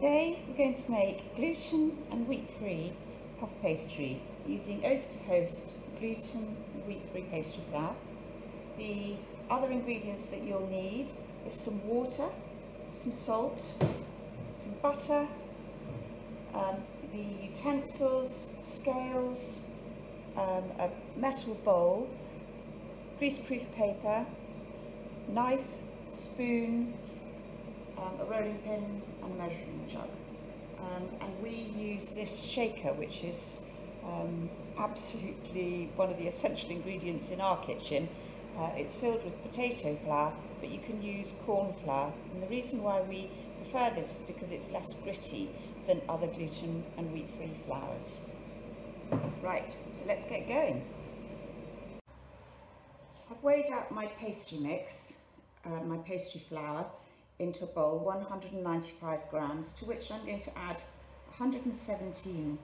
Today we're going to make gluten and wheat-free puff pastry using Oast to Host gluten and wheat-free pastry flour. The other ingredients that you'll need is some water, some salt, some butter, um, the utensils, scales, um, a metal bowl, greaseproof paper, knife, spoon, um, a rolling pin and a measuring jug. Um, and we use this shaker which is um, absolutely one of the essential ingredients in our kitchen. Uh, it's filled with potato flour but you can use corn flour and the reason why we prefer this is because it's less gritty than other gluten and wheat free flours. Right, so let's get going. I've weighed out my pastry mix, uh, my pastry flour, into a bowl 195 grams to which I'm going to add 117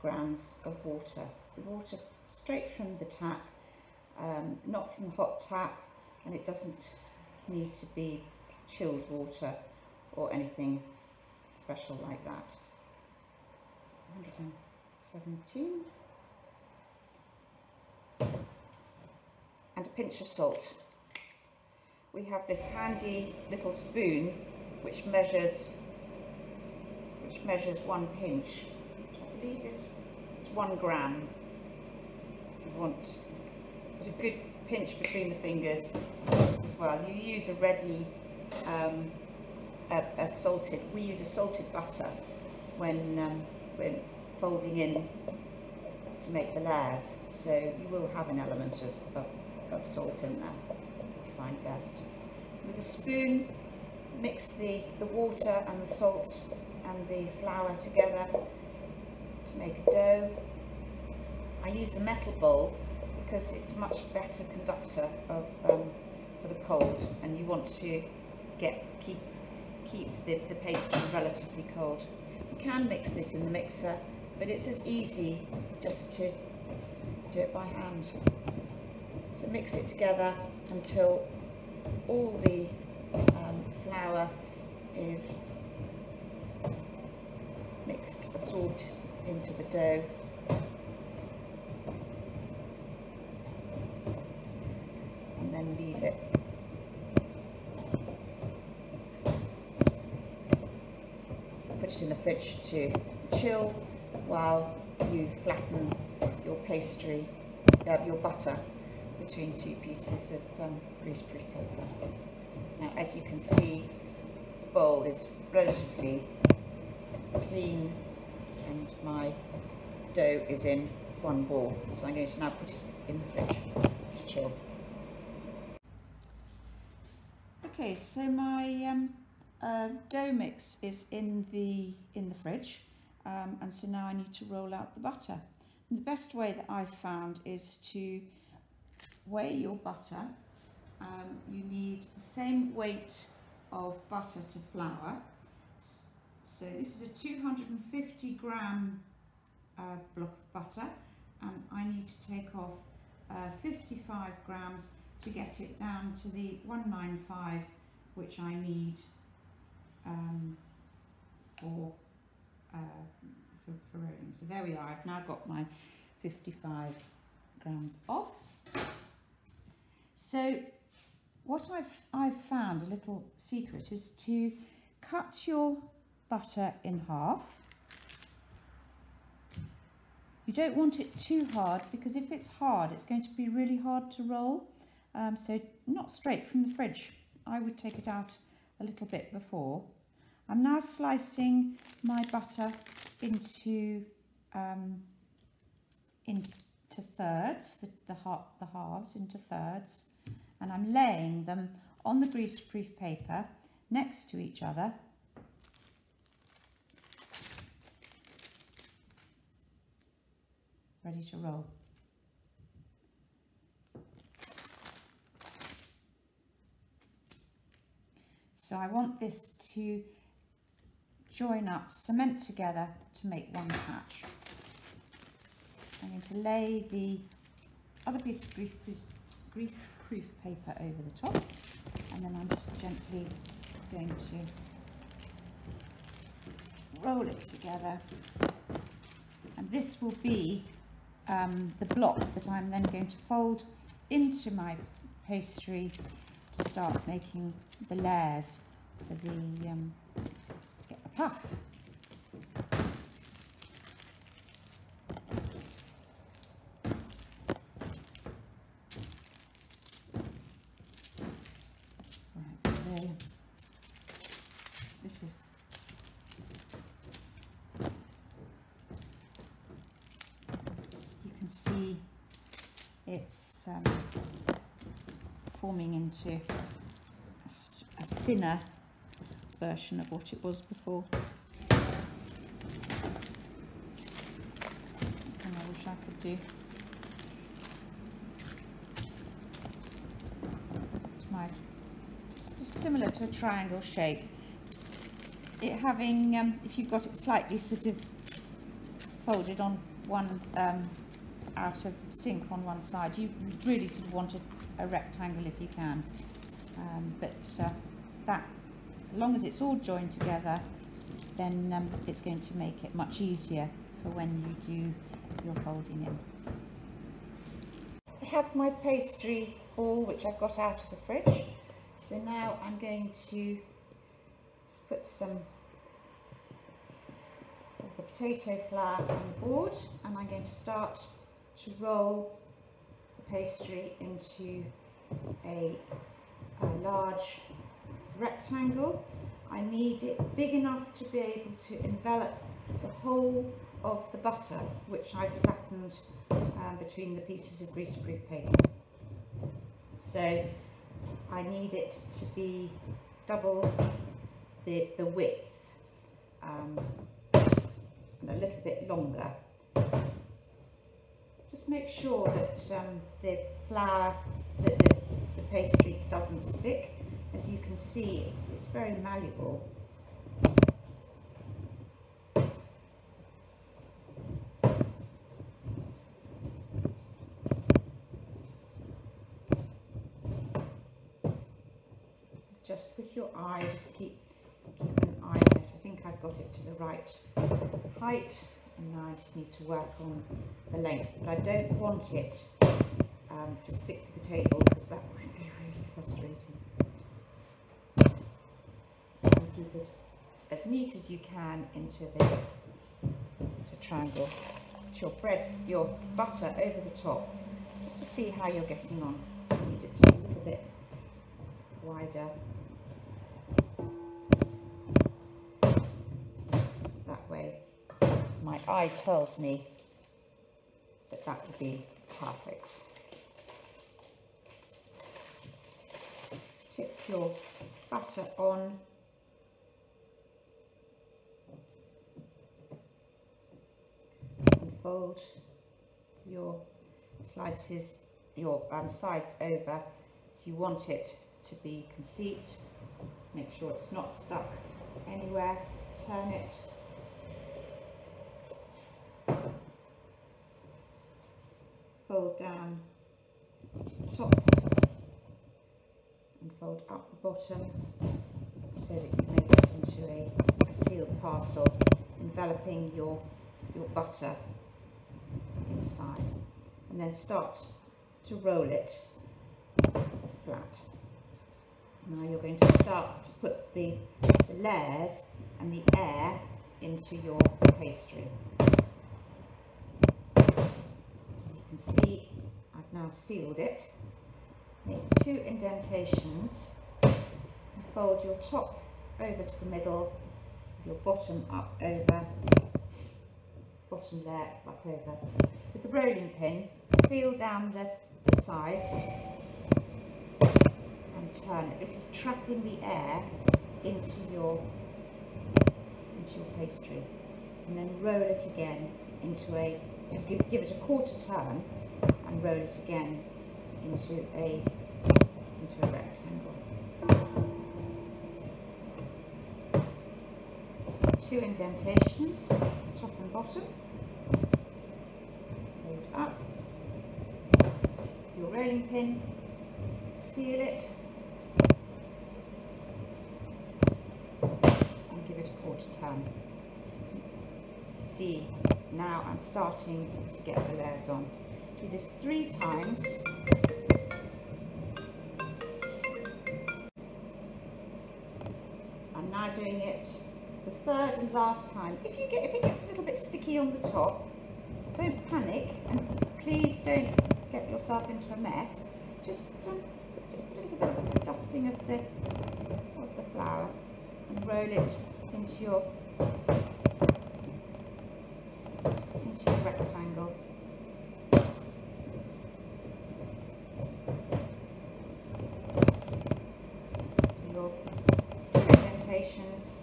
grams of water. The water straight from the tap, um, not from the hot tap and it doesn't need to be chilled water or anything special like that. 117 and a pinch of salt we have this handy little spoon which measures which measures one pinch which I believe is, is one gram. If you want but a good pinch between the fingers as well. You use a ready um, a, a, salted we use a salted butter when um, when folding in to make the layers. So you will have an element of, of, of salt in there find best. With a spoon, mix the, the water and the salt and the flour together to make a dough. I use the metal bowl because it's much better conductor of, um, for the cold and you want to get keep keep the, the pastry relatively cold. You can mix this in the mixer but it's as easy just to do it by hand. So mix it together until all the um, flour is mixed, absorbed into the dough. And then leave it put it in the fridge to chill while you flatten your pastry, uh, your butter between two pieces of um, greaseproof paper. Now as you can see the bowl is relatively clean and my dough is in one ball so I'm going to now put it in the fridge to chill. Okay so my um, uh, dough mix is in the in the fridge um, and so now I need to roll out the butter. And the best way that I've found is to weigh your butter. Um, you need the same weight of butter to flour. So this is a 250 gram uh, block of butter and I need to take off uh, 55 grams to get it down to the 195 which I need um, for, uh, for, for rolling. So there we are, I've now got my 55 grams off. So what I've, I've found, a little secret, is to cut your butter in half. You don't want it too hard because if it's hard, it's going to be really hard to roll. Um, so not straight from the fridge. I would take it out a little bit before. I'm now slicing my butter into um, into thirds, the, the, the halves into thirds and I'm laying them on the greaseproof paper next to each other ready to roll. So I want this to join up, cement together to make one patch. I'm going to lay the other piece of greaseproof grease proof paper over the top and then I'm just gently going to roll it together. And this will be um, the block that I'm then going to fold into my pastry to start making the layers for the, um, to get the puff. Right, so this is you can see it's um, forming into a, thinner version of what it was before. And I wish I could do. It's my similar to a triangle shape. It having, um, if you've got it slightly sort of folded on one um, out of sync on one side, you really sort of want a, a rectangle if you can. Um, but uh, that, as long as it's all joined together, then um, it's going to make it much easier for when you do your folding in. I have my pastry ball which I've got out of the fridge. So now I'm going to just put some of the potato flour on the board and I'm going to start to roll the pastry into a, a large rectangle. I need it big enough to be able to envelop the whole of the butter which I've flattened um, between the pieces of greaseproof paper. So I need it to be double the, the width um, and a little bit longer. Make sure that um, the flour, that the, the pastry doesn't stick. As you can see, it's, it's very malleable. Just with your eye, just keep, keep an eye on it. I think I've got it to the right height and now I just need to work on the length. But I don't want it um, to stick to the table because that might be really frustrating. And keep it as neat as you can into the into triangle. Put your bread, your butter over the top, just to see how you're getting on. Just need it just a little bit wider. Eye tells me that that would be perfect. Tip your butter on fold your slices, your um, sides over so you want it to be complete. Make sure it's not stuck anywhere. Turn it. Fold down top and fold up the bottom so that you make it into a, a sealed parcel enveloping your, your butter inside and then start to roll it flat. Now you're going to start to put the, the layers and the air into your pastry. As you can see, I've now sealed it. Make two indentations and fold your top over to the middle, your bottom up over, bottom layer up over. With the rolling pin, seal down the sides and turn it. This is trapping the air into your into your pastry and then roll it again into a give, give it a quarter turn and roll it again into a into a rectangle. Two indentations, top and bottom. Hold up. Your rolling pin, seal it and give it a quarter turn. see now I'm starting to get the layers on. Do this three times. I'm now doing it the third and last time. If you get if it gets a little bit sticky on the top, don't panic and please don't get yourself into a mess. Just um, just put a little bit of dusting of the of the flour and roll it into your into your rectangle. Your two indentations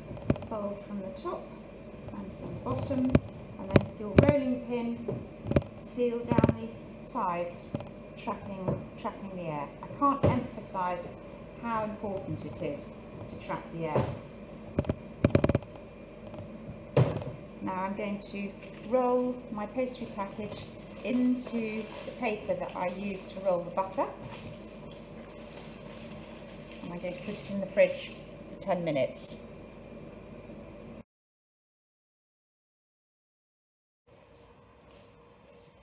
fold from the top and from the bottom and then with your rolling pin seal down the sides trapping trapping the air. I can't emphasize how important it is to trap the air. Now I'm going to roll my pastry package into the paper that I use to roll the butter. And I'm going to put it in the fridge for 10 minutes.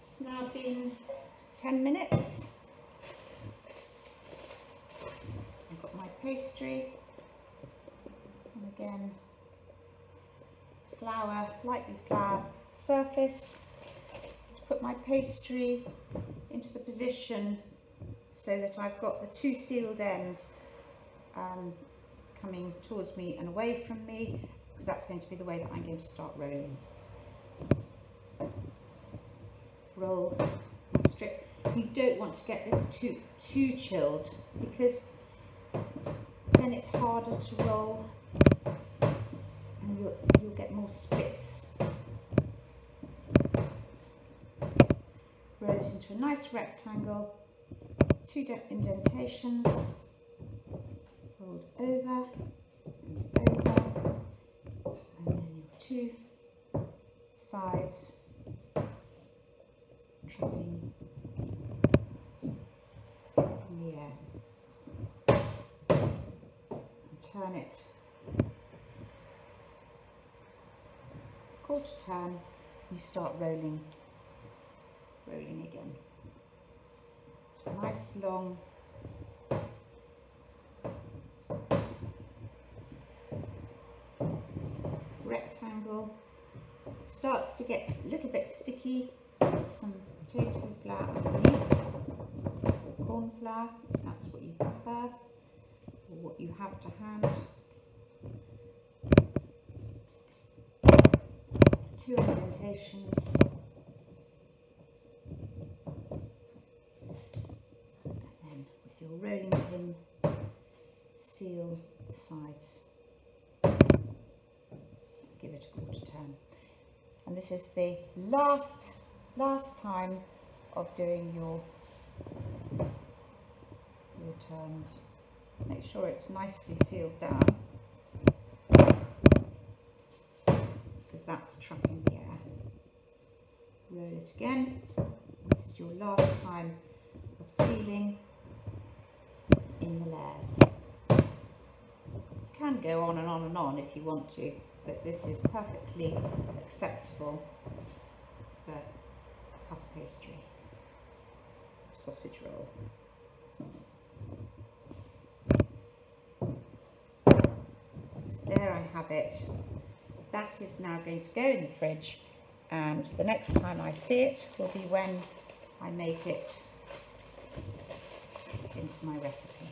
It's now been 10 minutes. I've got my pastry and again flour, lightly flour surface put my pastry into the position so that I've got the two sealed ends um, coming towards me and away from me because that's going to be the way that I'm going to start rolling. Roll strip. You don't want to get this too, too chilled because then it's harder to roll you'll, get more splits. Roll it into a nice rectangle, two indentations, fold over and over, and then your two sides. Trapping in the air. And turn it quarter turn, you start rolling, rolling again. Nice long rectangle. Starts to get a little bit sticky. Put Some potato flour underneath, or corn flour, if that's what you prefer, or what you have to hand. Two indentations and then with your rolling pin seal the sides. Give it a quarter turn. And this is the last last time of doing your your turns. Make sure it's nicely sealed down. Because that's trapping Roll it again. This is your last time of sealing in the layers. You can go on and on and on if you want to, but this is perfectly acceptable for puff pastry, sausage roll. So there I have it that is now going to go in the fridge and the next time I see it will be when I make it into my recipe.